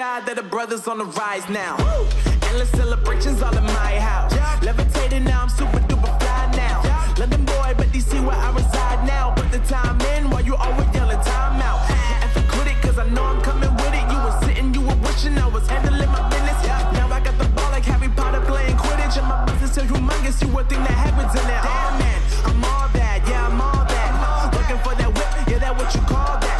that the brothers on the rise now. Endless celebrations all in my house. Levitating now, I'm super duper fly now. London boy, but DC where I reside now. Put the time in while you always yelling time out. And for it, cause I know I'm coming with it. You were sitting, you were wishing I was handling my business. Now I got the ball like Harry Potter playing Quidditch. And my business so humongous, you would think that happens in there. Oh man, I'm all that, yeah, I'm all that. Looking for that whip, yeah, that what you call that.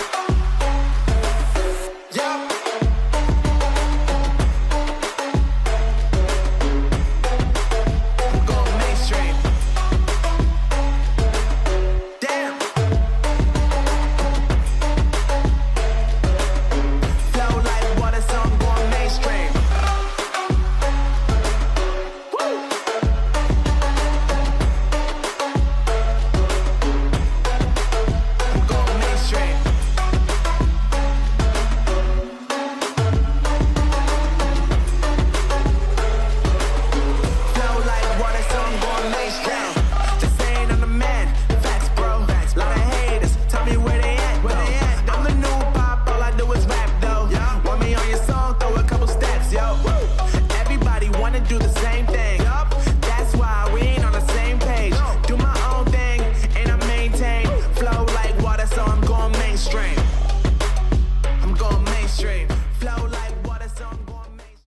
Do the same.